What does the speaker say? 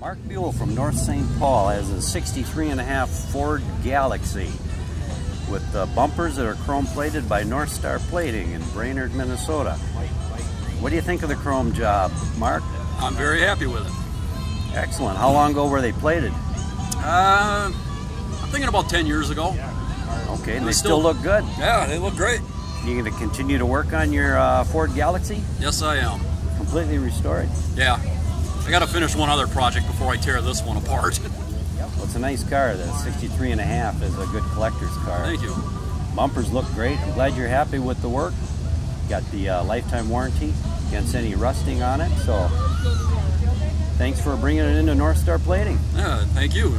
Mark Buhl from North St. Paul has a 63 and a half Ford Galaxie with uh, bumpers that are chrome plated by North Star Plating in Brainerd, Minnesota. What do you think of the chrome job, Mark? I'm very happy with it. Excellent. How long ago were they plated? Uh, I'm thinking about 10 years ago. Okay, and they still, still look good. Yeah, they look great. You going to continue to work on your uh, Ford Galaxie? Yes, I am. Completely restored? Yeah. I got to finish one other project before I tear this one apart. well, it's a nice car. The 63 and a half is a good collector's car. Thank you. Bumpers look great. I'm glad you're happy with the work. Got the uh, lifetime warranty against any rusting on it. So thanks for bringing it into North Star Plating. Yeah, thank you.